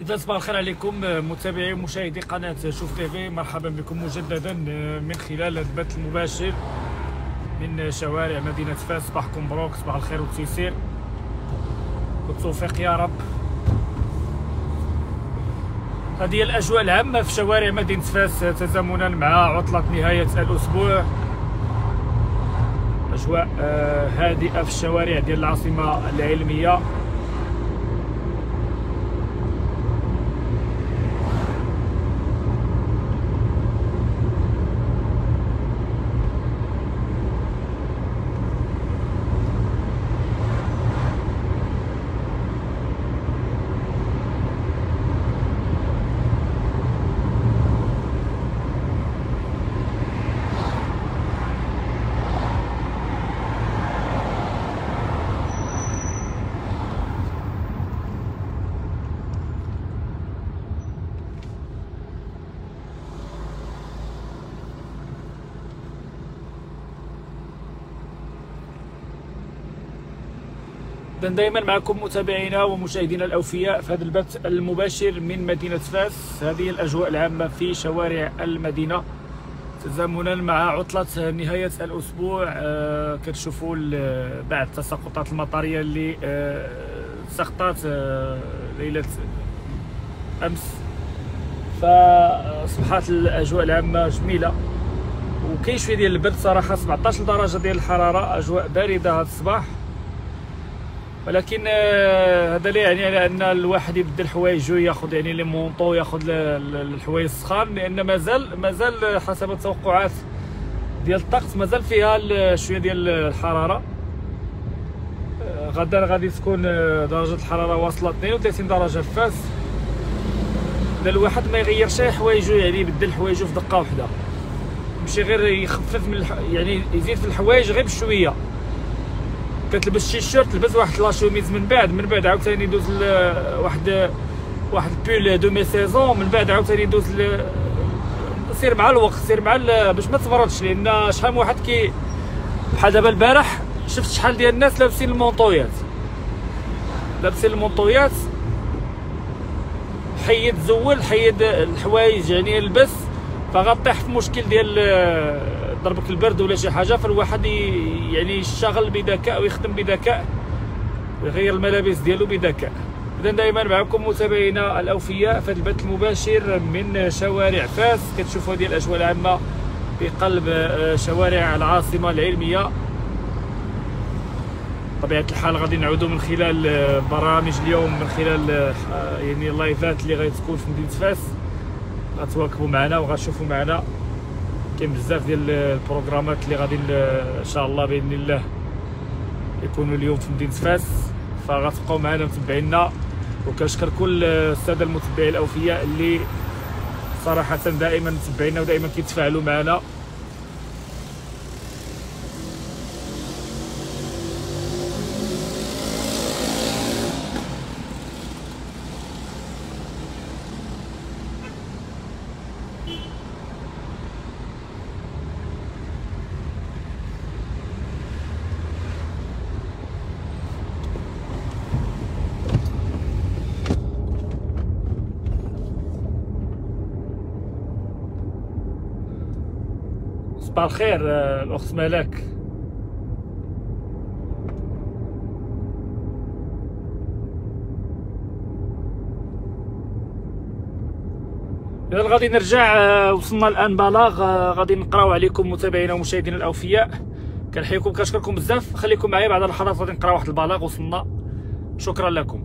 إذا صباح الخير عليكم متابعي ومشاهدي قناة شوف تيفي مرحبا بكم مجددا من خلال البث المباشر من شوارع مدينة فاس. صباحكم مبروك صباح الخير والتيسير والتوفيق يا رب. هذه الأجواء العامة في شوارع مدينة فاس تزامنا مع عطلة نهاية الأسبوع. أجواء آه، هادئة في الشوارع ديال العاصمة العلمية دائما معكم متابعينا ومشاهدينا الأوفياء في هذا البث المباشر من مدينة فاس. هذه الأجواء العامة في شوارع المدينة. تزامنا مع عطلة نهاية الأسبوع. آه كتشوفوا بعد التساقطات المطريه اللي آه سقطت آه ليلة أمس. فأصبحت الأجواء العامة جميلة. وكاين شوية ديال البرد صراحة 17 درجة ديال الحرارة أجواء باردة هذا الصباح. ولكن آه، هذا لا يعني على أن الواحد يبدل حوايجو ياخذ يعني لي مونطو ياخذ الحوايج السخان لأن مازال مازال حسب التوقعات ديال الطقس مازال فيها شوية ديال الحرارة. آه، غدا غادي تكون آه، درجة الحرارة واصلة 32 درجة في فاس الواحد ما يغيرش حوايجو يعني يبدل حوايجو في دقة واحدة. ماشي غير يخفف من الح... يعني يزيد في الحوايج غير بشوية. كتلبس شي shirt تلبس واحد la chemise من بعد من بعد عاوتاني دوز واحد واحد pull demi-saison من بعد عاوتاني دوز سير مع الوقت سير مع باش ما تفرطش لأن شحال من واحد كي بحال دابا البارح شفت شحال ديال الناس لابسين المونطويات. لابسين المونطويات. حيد زول حيد الحوايج يعني لبس فغطيح في مشكل ديال ضربك البرد ولا شي حاجة فالواحد يعني يشتغل بذكاء ويخدم بذكاء ويغير الملابس ديالو بذكاء. إذا دائما معكم متابعينا الأوفياء في البث المباشر من شوارع فاس. كتشوفوا هذه الأجواء العامة في قلب آه، شوارع العاصمة العلمية. بطبيعه الحال غادي نعودوا من خلال آه، برامج اليوم من خلال آه، يعني اللايفات اللي غادي تكون في مدينة فاس. غتواكبوا معنا وغتشوفوا معنا. كاين بزاف ديال البروغرامات اللي غادي إن شاء الله بإذن الله يكونوا اليوم في مدينة فاس. فغتبقاو معنا متبعينا وكنشكر كل السادة المتبعين الأوفياء اللي صراحة دائما متبعينا ودائما كيتفاعلوا معنا. صباح الخير آه، الأخت ملاك إذا غادي نرجع آه، وصلنا الآن بلاغ آه، غادي نقراو عليكم متابعينا ومشاهدينا الأوفياء. كنحييكم كنشكركم بزاف. خليكم معايا بعد لحظات غادي نقرا واحد البلاغ وصلنا. شكرا لكم.